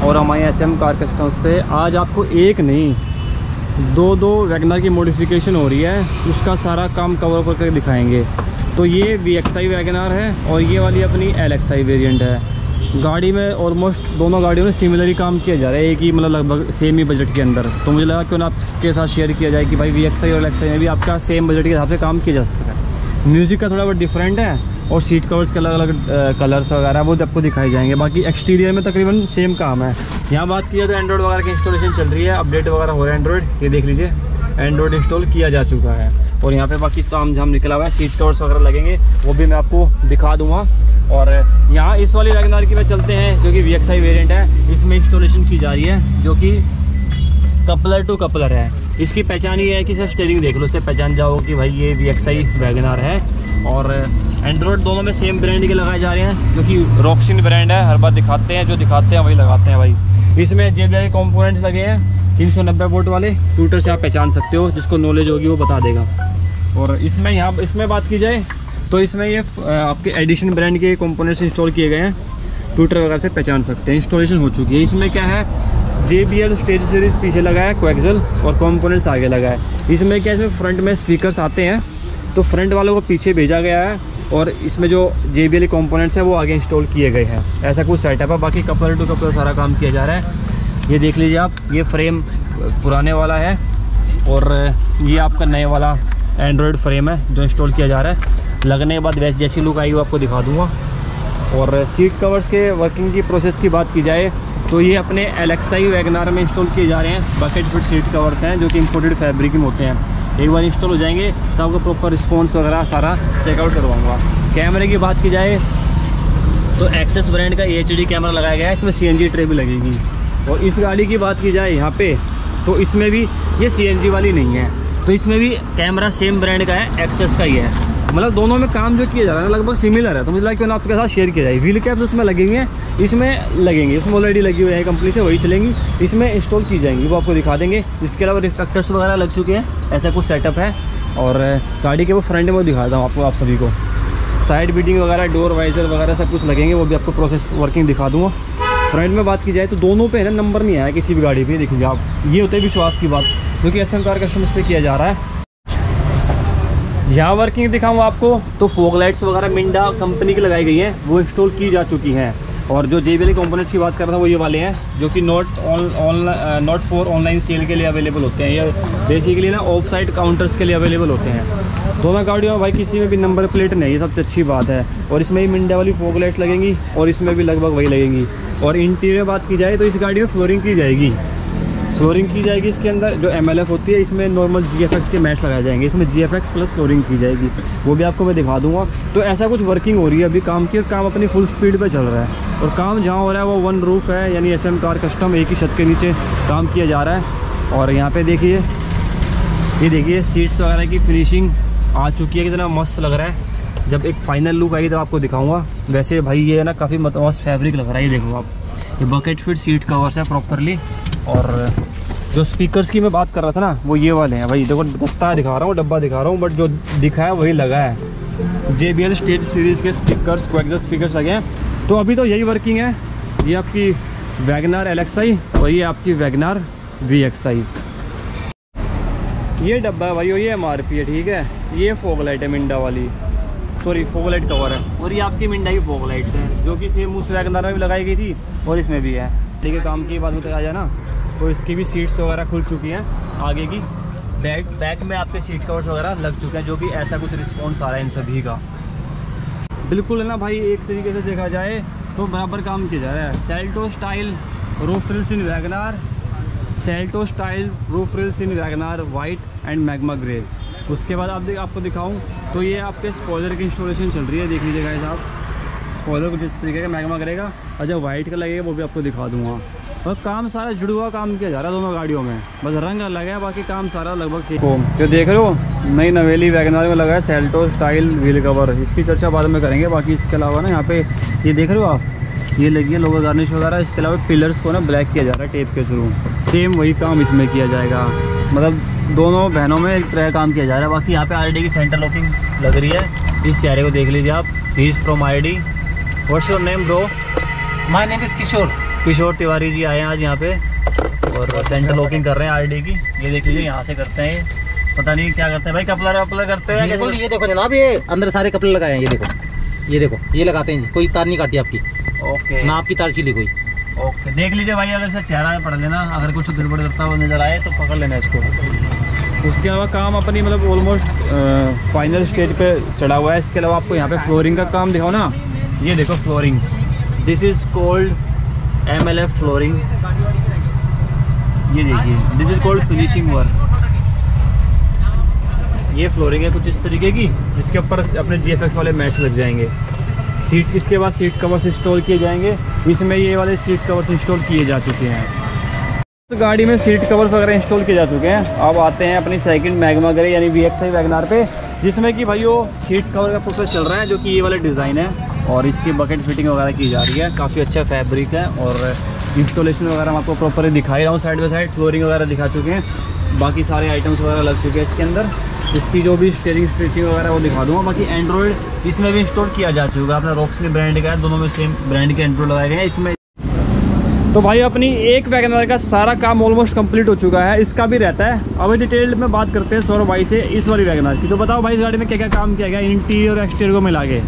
और हमारे S M car customs पे। आज आपको एक नहीं, दो दो वैगनर की मॉडिफिकेशन हो रही है। उसका सारा काम कवर करके दिखाएँगे। तो ये वी एक्स आई वैगनार है और ये वाली अपनी एल एक्स आई वेरियंट है। गाड़ी में ऑलमोस्ट दोनों गाड़ियों में सिमिलर ही काम किया जा रहा है। एक ही मतलब लगभग सेम ही बजट के अंदर। तो मुझे लगा क्यों ना आपके साथ शेयर किया जाए कि भाई वी एक्स आई और एल एक्स आई में भी आपका सेम बजट के हिसाब से काम किया जा सकता है। म्यूज़िक का थोड़ा बहुत डिफरेंट है। और सीट कवर्स के अलग अलग कलर्स वगैरह, वो आपको दिखाई जाएँगे। बाकी एक्सटीरियर में तकरीबन सेम काम है। यहाँ बात की जाए तो एंड्रॉइड वगैरह की इंस्टॉलेशन चल रही है। अपडेट वगैरह हो रहा है एंड्रॉइड ये देख लीजिए। एंड्रॉइड इंस्टॉल किया जा चुका है। और यहाँ पे बाकी ताम झाम निकला हुआ है सीट कवर्स वगैरह लगेंगे, वो भी मैं आपको दिखा दूँगा। और यहाँ इस वाली वैगनार की में चलते हैं, जो कि वी वेरियंट है। इसमें इंस्टॉलेशन की जा रही है, जो कि कपलर टू कपलर है। इसकी पहचान ये है कि सर स्टेयरिंग देख लो उससे पहचान जाओ कि भाई ये वी एक्स वैगनार है। और एंड्रॉयड दोनों में सेम ब्रांड के लगाए जा रहे हैं जो कि रॉक्सिन ब्रांड है हर बार दिखाते हैं जो दिखाते हैं वही लगाते हैं भाई। इसमें जे बी कॉम्पोनेंट्स लगे हैं तीन सौ नब्बे वोट वाले ट्विटर से आप पहचान सकते हो जिसको नॉलेज होगी वो बता देगा। और इसमें यहाँ इसमें बात की जाए तो इसमें ये आपके एडिशन ब्रांड के कंपोनेंट्स इंस्टॉल किए गए हैं ट्विटर वगैरह से पहचान सकते हैं इंस्टॉलेशन हो चुकी है। इसमें क्या है J B L stage series पीछे लगा है क्वेक्जल और कॉम्पोनेंट्स आगे लगा है इसमें क्या इसमें फ्रंट में स्पीकर्स आते हैं तो फ्रंट वालों को पीछे भेजा गया है और इसमें जो जे बी एल कॉम्पोनेंट्स हैं, वो आगे इंस्टॉल किए गए हैं। ऐसा कुछ सेटअप है, बाकी कपल टू कपल सारा काम किया जा रहा है। ये देख लीजिए आप, ये फ्रेम पुराने वाला है और ये आपका नए वाला एंड्रॉयड फ्रेम है, जो इंस्टॉल किया जा रहा है। लगने के बाद वैसे जैसी लुक आई वो आपको दिखा दूँगा। और सीट कवर्स के वर्किंग की प्रोसेस की बात की जाए तो ये अपने एलेक्साई वैगनार में इंस्टॉल किए जा रहे हैं। बकेट फिट सीट कवर्स हैं, जो कि इम्पोर्टेड फैब्रिक में होते हैं। एक बार इंस्टॉल हो जाएँगे तो आपको प्रॉपर रिस्पॉन्स वगैरह सारा चेकआउट करवाऊँगा। कैमरे की बात की जाए तो एक्सेस ब्रांड का एच कैमरा लगाया गया है, इसमें सीएनजी ट्रे भी लगेगी। और इस गाड़ी की बात की जाए यहाँ पर तो इसमें भी ये सीएनजी वाली नहीं है। तो इसमें भी कैमरा सेम ब्रांड का है एक्सेस का ही है। मतलब दोनों में काम जो किया जा रहा है लगभग सिमिलर है। तो मुझे लगा ना आपके साथ शेयर किया जाए। व्हील कैप्स उसमें लगेंगे इसमें लगेंगे। इसमें ऑलरेडी लगी हुई है कंपनी से, वही चलेंगी। इसमें इंस्टॉल की जाएँगी, वो आपको दिखा देंगे। इसके अलावा रिफ्लेक्टर्स वगैरह लग चुके हैं, ऐसा कुछ सेटअप है। और गाड़ी के वो फ्रंट में दिखाता हूँ आपको, आप सभी को। साइड बीटिंग वगैरह डोर वाइजर वगैरह सब कुछ लगेंगे, वो भी आपको प्रोसेस वर्किंग दिखा दूँगा। फ्रंट में बात की जाए तो दोनों पे है ना नंबर नहीं आया किसी भी गाड़ी पे देखिए आप। ये होते हैं विश्वास की बात, क्योंकि कि एस कार कस्टमर्स पे किया जा रहा है। यहाँ वर्किंग दिखाऊँ आपको तो फोक लाइट्स वगैरह मिंडा कंपनी की लगाई गई हैं, वो इंस्टॉल की जा चुकी हैं। और जो जे बी कंपोनेंट्स की बात कर रहा था वो ये वाले हैं, जो कि not online not for online sale के लिए अवेलेबल होते हैं। ये बेसिकली ना ऑफ़ साइड काउंटर्स के लिए अवेलेबल होते हैं। दोनों गाड़ियों में भाई किसी में भी नंबर प्लेट नहीं, ये सबसे अच्छी बात है। और इसमें भी मिंडा वाली फोक लाइट लगेंगी, और इसमें भी लगभग वही लगेंगी। और इंटीरियर बात की जाए तो इस गाड़ी में फ्लोरिंग की जाएगी। फ्लोरिंग की जाएगी इसके अंदर, जो एमएलएफ होती है, इसमें नॉर्मल जीएफएक्स के मैच लगाए जाएँगे। इसमें जीएफएक्स प्लस फ्लोरिंग की जाएगी। वो भी आपको मैं दिखा दूँगा। तो ऐसा कुछ वर्किंग हो रही है अभी काम की और काम अपनी फुल स्पीड पर चल रहा है। और काम जहाँ हो रहा है, वो वन रूफ है, यानी एस कार कस्टम एक ही छत के नीचे काम किया जा रहा है। और यहाँ पर देखिए, ये देखिए सीट्स वगैरह की फिनिशिंग आ चुकी है। कितना मस्त लग रहा है। जब एक फाइनल लुक आएगी तो आपको दिखाऊँगा। वैसे भाई, ये है ना, काफ़ी मस्त फैब्रिक लग रहा है। ये देखो आप। ये बकेट फिट सीट कवर्स है प्रॉपरली और जो स्पीकर्स की मैं बात कर रहा था ना, वो ये वाले हैं भाई। देखो दस्ता दिखा रहा हूँ, डब्बा दिखा रहा हूँ बट जो दिखा है, वही लगा है। J B L stage series के स्पीकर्स स्पीकर्स लगे हैं। तो अभी तो यही वर्किंग है। ये आपकी वैगनार एल और ये आपकी वैगनार वी ये डब्बा है भाई, और ये एम आर पी है, ठीक है? ये फोक लाइट है, मिंडा वाली। सॉरी फोक लाइट कवर है। और ये आपकी मिंडा की फोक लाइट्स है, जो कि सेम उस वैगनार में भी लगाई गई थी, और इसमें भी है। ठीक है, काम की बात होते आ जाए ना तो इसकी भी सीट्स वगैरह खुल चुकी हैं आगे की। बैक बैक में आपके सीट कवर्स वगैरह लग चुके हैं जो कि ऐसा कुछ रिस्पॉन्स आ रहा है इन सभी का। बिल्कुल है ना भाई एक तरीके से देखा जाए तो बराबर काम किया जा रहा है। Seltos style roof rails in WagonR Seltos style roof rails in WagonR white and magma grey उसके बाद आप देख आपको दिखाऊँ तो ये आपके स्पॉयलर की इंस्टॉलेशन चल रही है देख लीजिएगा साहब स्पॉयलर कुछ इस तरीके का मैगमा करेगा और जब वाइट का लगेगा वो भी आपको दिखा दूँगा। और काम सारा जुड़ हुआ काम किया जा रहा है दोनों गाड़ियों में। बस रंग अलग है बाकी काम सारा लगभग सेम जो देख रहे हो नई नवेली वैगनार में लगा है सेल्टो स्टाइल व्हील कवर इसकी चर्चा बाद में करेंगे बाकी इसके अलावा ना यहाँ पे ये देख रहे हो आप? ये लगी है लोगो गार्निश वगैरह इसके अलावा पिलर्स को ना ब्लैक किया जा रहा है टेप के थ्रू सेम वही काम इसमें किया जाएगा। मतलब दोनों बहनों में एक तरह काम किया जा रहा है। बाकी यहाँ पे आर की सेंटर लॉकिंग लग रही है। इस चेहरे को देख लीजिए आप। ही from I D what's your name bro my name is Kishore. Kishore Tiwari ji आए हैं आज यहाँ पे और सेंटर लॉकिंग कर रहे हैं आरडी की। ये देख लीजिए यहाँ से करते हैं पता नहीं क्या करते हैं भाई कपलर वपलर करते हैं बिल्कुल ये देखो जनाब ये अंदर सारे कपड़े लगाए हैं ये देखो। ये देखो ये लगाते हैं कोई तार नहीं काटी आपकी। ओके। ना आपकी तार छिली कोई। ओके देख लीजिए भाई अगर इसका चेहरा पढ़ लेना अगर कुछ गड़बड़ करता हुआ नज़र आए तो पकड़ लेना इसको। उसके अलावा काम अपनी मतलब ऑलमोस्ट फाइनल स्टेज पे चढ़ा हुआ है। इसके अलावा आपको यहाँ पे फ्लोरिंग का काम दिखाओ ना। ये देखो flooring this is called M L F flooring ये देखिए this is called finishing work ये फ्लोरिंग है कुछ इस तरीके की, इसके ऊपर अपने जी एफ़ एक्स वाले मैच लग जाएँगे। सीट इसके बाद सीट कवर्स इंस्टॉल किए जाएँगे। इसमें ये वाले सीट कवर्स इंस्टॉल किए जा चुके हैं। तो गाड़ी में सीट कवर्स वगैरह इंस्टॉल किए जा चुके हैं। अब आते हैं अपनी सेकंड मैगमा करे यानी वी एक्स वैगनार पे, जिसमें कि भाई वो सीट कवर का प्रोसेस चल रहा है, जो कि ये वाला डिज़ाइन है। और इसकी बकेट फिटिंग वगैरह की जा रही है। काफ़ी अच्छा फैब्रिक है और इंस्टॉलेशन वगैरह मैं आपको प्रॉपरली दिखा ही रहा हूँ साइड बाई साइड फ्लोरिंग वगैरह दिखा चुके हैं। बाकी सारे आइटम्स वगैरह लग चुके हैं इसके अंदर। इसकी जो भी स्टेरिंग स्टिचिंग वगैरह वो दिखा दूँगा। बाकी एंड्रॉयड इसमें भी इंस्टॉल किया जा चुका है। अपना रॉक्सली ब्रांड का है, दोनों में सेम ब्रांड के एंड्रॉयड लगाए गए हैं। इसमें तो भाई अपनी एक वैगनर का सारा काम ऑलमोस्ट कंप्लीट हो चुका है। इसका भी रहता है। अभी डिटेल में बात करते हैं सौरभ भाई से इस वाली वैगनर की। तो बताओ भाई, इस गाड़ी में क्या क्या काम किया गया? इंटीरियर और एक्सटीरियर को मिला के।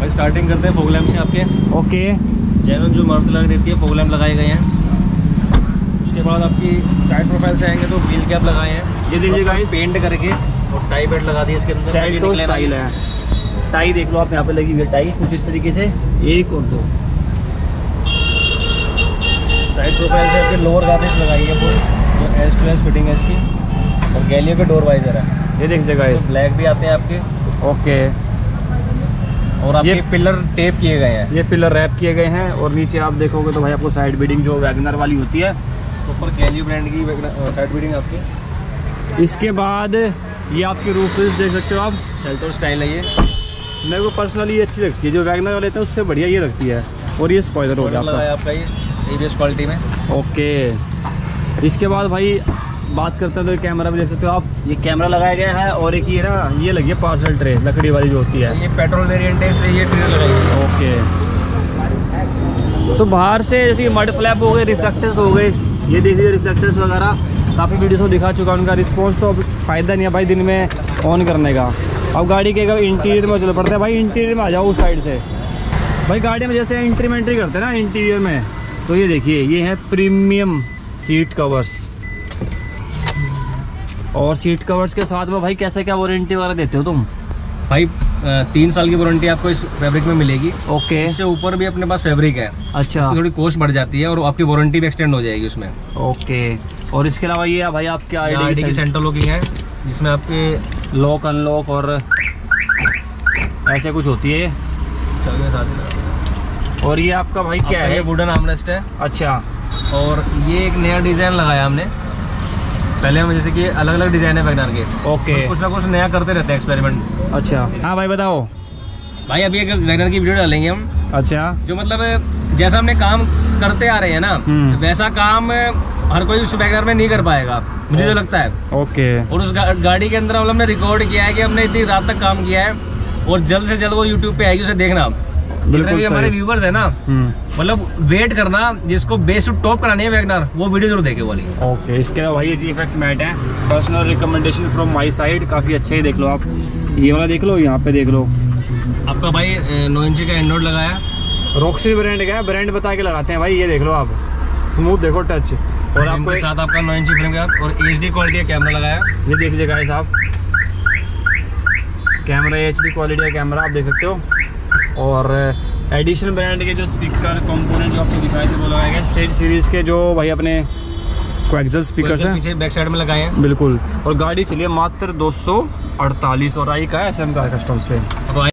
भाई स्टार्टिंग करते हैं फोगलैम्प से आपके। ओके चैनल जो मारुति लगा देती है फोगलैम्प लगाए गए हैं। उसके बाद आपकी साइड प्रोफ़ाइल से आएँगे तो व्हील कैप लगाए हैं। ये देखिए guys। पेंट करके और टाई बेल्ट लगा दी इसके अंदर। तो स्टाइल है। टाई देख लो आप यहाँ पे लगी हुई टाई कुछ इस तरीके से। एक और दो। साइड प्रोफ़ाइल से आपके लोअर गार्निश लगाई है पूरी जो एस टू एस फिटिंग है इसकी। और गैलियो के डोर वाइजर है। ये देखिए गाइस फ्लैग भी आते हैं आपके। ओके और ये- पिलर टेप किए गए हैं। ये पिलर रैप किए गए हैं और नीचे आप देखोगे तो भाई आपको साइड बीडिंग जो वैगनर वाली होती है ऊपर गैलियो ब्रांड की साइड बिल्डिंग आपकी? इसके बाद ये आपकी रूफेस देख सकते हो आप। सेल्टोर स्टाइल है ये। मेरे को पर्सनली ये अच्छी लगती है। जो वैगनर वाले हैं उससे बढ़िया ये लगती है। और ये स्पॉइलर हो है। आपका ये एबीएस क्वालिटी में। ओके इसके बाद भाई बात करते हैं तो ये कैमरा भी देख सकते हो आप। ये कैमरा लगाया गया है और एक ये ना ये लगी है पार्सल ट्रे लकड़ी वाली जो होती है। ये पेट्रोल वेरिएंट है इसलिए ये ट्रेन लगाई है। ओके तो बाहर से जैसे कि मड फ्लैप हो गए रिफ्लेक्टर्स हो गए ये देखिए रिफ्लेक्टर्स वगैरह। काफ़ी वीडियोस को दिखा चुका उनका रिस्पॉन्स तो अब फ़ायदा नहीं है भाई दिन में ऑन करने का। अब गाड़ी के इंटीरियर में चल पड़ता है। भाई इंटीरियर में आ जाओ उस साइड से। भाई गाड़ी में जैसे एंट्री में एंट्री करते हैं ना इंटीरियर में तो ये देखिए ये है प्रीमियम सीट कवर्स और सीट कवर्स के साथ में भाई कैसे क्या वारंटी वगैरह देते हो तुम? भाई तीन साल की वारंटी आपको इस फैब्रिक में मिलेगी। ओके इससे ऊपर भी अपने पास फैब्रिक है। अच्छा। थोड़ी कॉस्ट बढ़ जाती है और आपकी वारंटी भी एक्सटेंड हो जाएगी उसमें। ओके और इसके अलावा ये भाई आपके आईडी की सेंटर लॉकिंग है जिसमें आपके लॉक अनलॉक और ऐसे कुछ होती है चल गए साथ और ये आपका भाई क्या है? वुडन आर्मरेस्ट है। अच्छा। और ये एक नया डिज़ाइन लगाया हमने। पहले हम जैसे कि अलग अलग डिज़ाइन है वैगनार के। ओके कुछ ना कुछ नया करते रहते हैं एक्सपेरिमेंट अच्छा। हाँ भाई बताओ। भाई अभी एक वैगनार की वीडियो डालेंगे हम। अच्छा। जो मतलब जैसा हमने काम करते आ रहे हैं ना हम्म। वैसा काम हर कोई उस वैगनार में नहीं कर पाएगा मुझे जो लगता है। ओके और उस गा, गाड़ी के अंदर मतलब हमने रिकॉर्ड किया है कि हमने इतनी रात तक काम किया है और जल्द से जल्द वो यूट्यूब पे आएगी उसे देखना। जितने भी हमारे व्यूवर्स है ना हम्म। मतलब वेट करना जिसको बेस टू टॉप करानी है वैगनार वो वीडियो ज़रूर देखे वाली। ओके इसके अलावा भाई जी एफ़ मैट है। Personal recommendation from my side काफ़ी अच्छा ही देख लो आप। ये वाला देख लो यहाँ पे देख लो। आपका भाई नौ इंची का एंड्रॉइड लगाया। रॉक्सी ब्रांड का है ब्रांड बता के लगाते हैं भाई ये देख लो आप। स्मूथ देखो टच और आपको साथ आपका नौ इंची फ्रेम का और एच डी क्वालिटी का कैमरा लगाया। ये देख लीजिए गाइस आप। कैमरा एच डी क्वालिटी का कैमरा आप देख सकते हो। और एडिशनल ब्रांड के जो स्पीकर कंपोनेंट जो आपको दिखाए थे वो लगाए गए। स्टेज सीरीज़ के जो भाई अपने क्वेक्सल स्पीकर हैं। पीछे बैक साइड में लगाए हैं। बिल्कुल। और गाड़ी चलिए मात्र 248 और आई का है एस एम का कस्टम्स पे आई-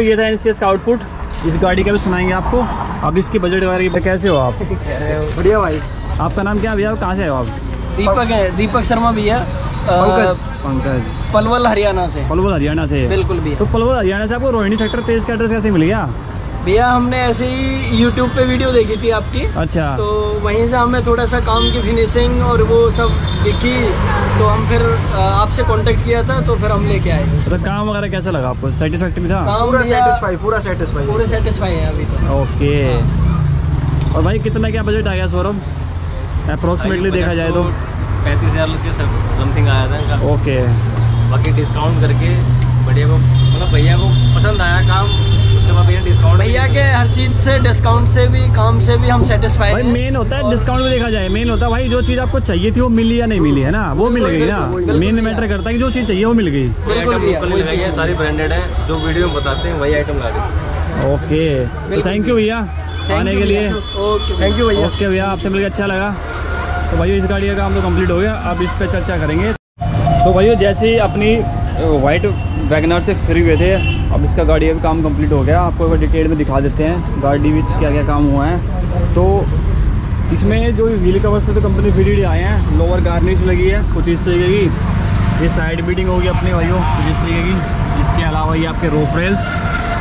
तो ये था एनसीएस का आउटपुट इस गाड़ी का भी सुनाएँगे आपको। अब इसके बजट वगैरह की- कैसे हो आप? बढ़िया भाई। आपका नाम क्या है भैया? कहाँ से आए हो आप? दीपक है दीपक शर्मा भैया पंकज। पंकज। पलवल हरियाणा से। पलवल हरियाणा से? बिल्कुल भी तो पलवल हरियाणा से आपको रोहिणी सेक्टर तेज का एड्रेस कैसे मिल गया? भैया हमने ऐसे ही यूट्यूब पे वीडियो देखी थी आपकी। अच्छा। तो वहीं से हमें थोड़ा सा काम की फिनिशिंग और वो सब दिखी। तो हम फिर आपसे कांटेक्ट किया था तो फिर हम लेके आए। तो काम वगैरह कैसा लगा आपको? सेटिस्फैक्ट्री था? पूरा सेटिस्फाई पूरा सेटिस्फाई पूरे सेटिस्फाई है अभी तो। ओके और भाई कितना क्या बजट आ गया सौरभ अप्रोक्सीमेटली देखा जाए तो। पैंतीस हज़ार के समथिंग आया था ओके बाकी डिस्काउंट करके बढ़िया को मतलब भैया को पसंद आया काम। भैया के हर चीज़ से डिस्काउंट से भी काम से भी हम सेटिस्फाई भाई मेन होता है डिस्काउंट में देखा जाए मेन होता है भाई जो चीज़ आपको चाहिए थी वो मिली या नहीं मिली है ना? वो मिल गई ना? मेन मैटर करता है कि जो चीज़ चाहिए वो मिल गई। बिल्कुल सारी ब्रांडेड है जो वीडियो में बताते हैं वही आइटम ला ओके थैंक यू भैया। आने के लिए। ओके थैंक यू भैया। ओके भैया आपसे मिलकर अच्छा लगा। तो भाई इस गाड़ी का काम तो कंप्लीट हो गया अब इस पर चर्चा करेंगे। तो भाई जैसे ही अपनी वाइट वैगनार से फ्री हुए थे। अब इसका गाड़ी का काम कंप्लीट हो गया। आपको डिटेल में दिखा देते हैं, गाड़ी में क्या क्या काम हुआ है। तो इसमें जो व्हील कवर से तो कंपनी फ्री आए हैं। लोअर गार्निश लगी है, कुछ इस तरीके की। ये साइड बीटिंग होगी अपने भाइयों, कुछ इस तरीके की। इसके अलावा ये आपके रोफ रेल्स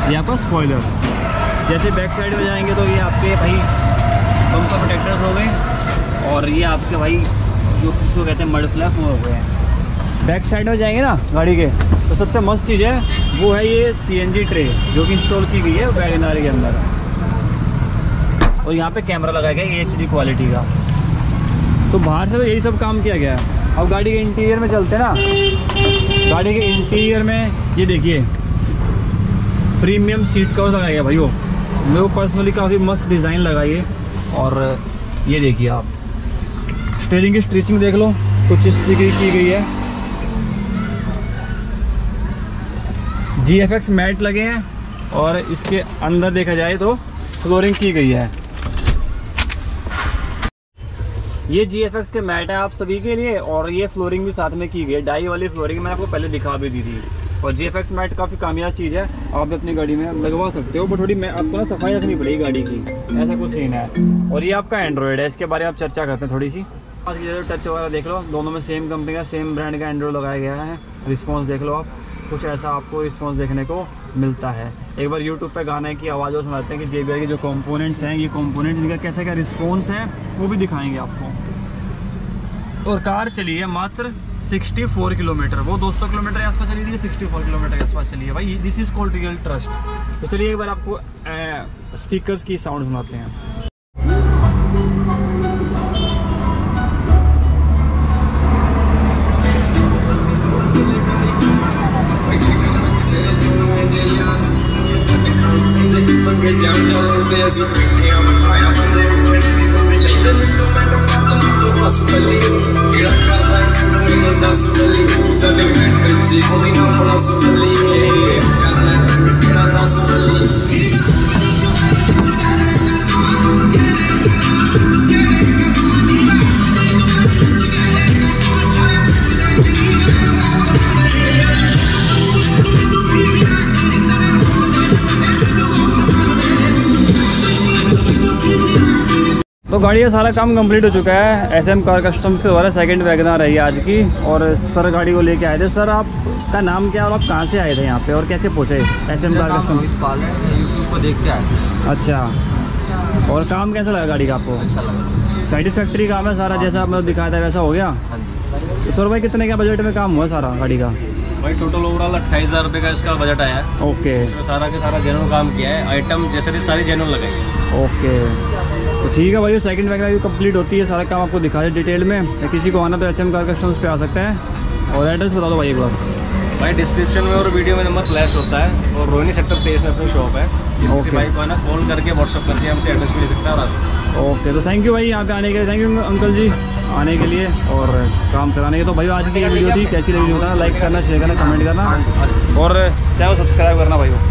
ये आपका स्पॉयलर जैसे बैक साइड में जाएँगे तो ये आपके भाई बम्पर प्रोटेक्टर्स हो गए। और ये आपके भाई, जो किसको कहते हैं मड फ्लैप वो हो गए। हैं बैक साइड में जाएँगे ना गाड़ी के तो सबसे मस्त चीज़ है, वो है ये सीएनजी ट्रे जो कि इंस्टॉल की गई है वैगनार के अंदर। और यहाँ पे कैमरा लगाया गया है एचडी क्वालिटी का। तो बाहर से तो यही सब काम किया गया है। अब गाड़ी के इंटीरियर में चलते हैं ना। गाड़ी के इंटीरियर में, ये देखिए प्रीमियम सीट कवर लगाया गया भाई वो। मेरे को पर्सनली काफ़ी मस्त डिज़ाइन लगाई है। और ये देखिए आप स्टेयरिंग की स्ट्रीचिंग देख लो, कुछ इस तरीके की गई है। जी एफ़ एक्स मैट लगे हैं और इसके अंदर देखा जाए तो फ्लोरिंग की गई है। ये जी एफ़ एक्स के मैट है आप सभी के लिए और ये फ्लोरिंग भी साथ में की गई है। डाई वाली फ्लोरिंग मैंने आपको पहले दिखा भी दी थी। और जी एफ़ एक्स मैट काफ़ी कामयाब चीज़ है। आप भी अपनी गाड़ी में लगवा सकते हो, बट थोड़ी मैं आपको ना सफ़ाई रखनी पड़ेगी गाड़ी की। ऐसा कुछ सीन है। और ये आपका एंड्रॉयड है, इसके बारे में आप चर्चा करते हैं थोड़ी सी टच वगैरह देख लो, दोनों में सेम कंपनी का सेम ब्रांड का एंड्रॉयड लगाया गया है। रिस्पॉन्स देख लो आप। कुछ ऐसा आपको रिस्पॉन्स देखने को मिलता है। एक बार यूट्यूब पे गाने की आवाज़ों सुनाते हैं कि जे के जो कंपोनेंट्स हैं, ये कंपोनेंट इनका कैसा क्या रिस्पॉन्स है, वो भी दिखाएँगे आपको। और कार चली है मात्र 64 किलोमीटर। वो 200 किलोमीटर के आसपास चली थी 64 किलोमीटर के आसपास चली है। भाई this is called real trust तो चलिए एक बार आपको स्पीकर्स की साउंड सुनाते हैं। Chegou e não falou sobre तो गाड़ी का सारा काम कंप्लीट हो चुका है। एस एम कार कस्टम्स के द्वारा सेकंड वैगनार है आज की। और सर गाड़ी को लेके आए थे। सर आपका नाम क्या और आप कहाँ से आए थे यहाँ पे? और कैसे पहुँचे S M car customs YouTube को देख के आए अच्छा। और काम कैसा लगा गाड़ी का आपको? अच्छा लगा। सेटिस्फैक्ट्री काम है सारा जैसा आपने दिखाया था वैसा हो गया? हाँ तो सर भाई कितने का बजट में काम हुआ सारा गाड़ी का? भाई टोटल ओवरऑल अट्ठाईस हज़ार रुपये का इसका बजट आया है। ओके इसमें सारा के सारा जेनुअल काम किया है। आइटम जैसे थी सारी जेनुअल लगाई है। ओके तो ठीक है भाई सेकंड वैगनार भी कंप्लीट होती है सारा काम आपको दिखा दे डिटेल में। किसी को आना तो एच एम कार कस्टम्स पे आ सकता है। और एड्रेस बता दो भाई एक बार। भाई डिस्क्रिप्शन में और वीडियो में नंबर फ्लैश होता है और रोहिणी सेक्टर तेईस में अपनी शॉप है। किसी भाई को है ना कॉल करके व्हाट्सअप करके हमसे एड्रेस भी ले सकता है। ओके तो थैंक यू भाई यहाँ पे आने के लिए। थैंक यू अंकल जी आने के लिए और काम कराने के तो भाई आज की वीडियो थी कैसी लगी? बताना लाइक करना शेयर करना कमेंट करना। और चाहे सब्सक्राइब करना भाई।